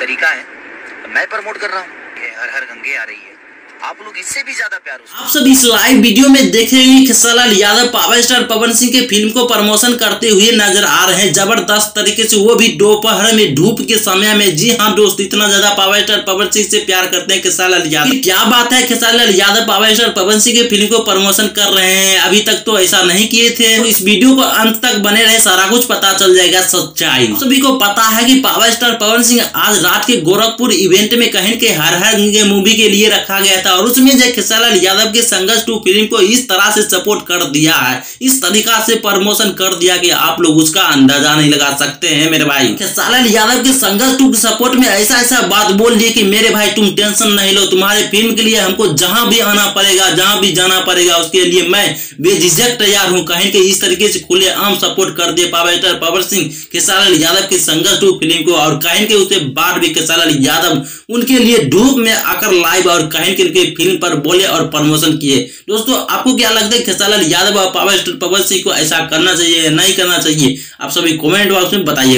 तरीका है। मैं प्रमोट कर रहा हूँ। हर हर गंगे आ रही है। आप लोग इससे भी ज़्यादा प्यार आप सब इस लाइव वीडियो में देखेंगे खेसालाल यादव, पावर स्टार पवन सिंह के फ़िल्म को प्रमोशन करते हुए नज़र आ रहे हैं। ज़बरदस्त तरीके से वो भी दोपहर में धूप के समय में। जी हाँ दोस्त, इतना ज़्यादा पावर स्टार पवन सिंह से प्यार करते हैं खेसालाल यादव। क्या बात है, खेसालाल यादव, पावर स्टार पवन सिंह के फ़िल्म को प्रमोशन कर रहे हैं। अभी तक तो ऐसा नहीं किए थे। तो इस वीडियो को अंत तक बने रहे, सारा कुछ पता चल जाएगा सच्चाई। सभी को पता है की पावर स्टार पवन सिंह आज रात के गोरखपुर इवेंट में कहीं के हर हर मूवी के लिए रखा गया और उसमें जय खेसालाल यादव के संघर्ष टू फ़िल्म को इस तरह से सपोर्ट कर दिया है। इस तरीका से प्रमोशन कर दिया कि आप लोग उसका अंदाज़ा नहीं लगा सकते हैं मेरे भाई। खेसालाल यादव के संघर्ष टू के सपोर्ट में ऐसा ऐसा बात बोल दिए कि मेरे भाई तुम टेंशन नहीं लो, तुम्हारे फ़िल्म के लिए हमको जहाँ भी आना पड़ेगा, जहाँ भी जाना पड़ेगा, उसके लिए मैं बेझिझक तैयार हूँ। कहीं के इस तरीके से खुले आम सपोर्ट कर दिए पावर स्टार पवन सिंह खेसालाल यादव के संघर्ष टू फ़िल्म को और कहीं के उसके बाद भी खेसालाल यादव उनके लिए धूप में आकर लाइव और कहीं के उनके फ़िल्म पर बोले और प्रमोशन किए। दोस्तों, आपको क्या लगता है खेसालाल यादव और पावर स्टार पवन सिंह को ऐसा करना चाहिए या नहीं करना चाहिए? आप सभी कॉमेंट बॉक्स में बताइएगा।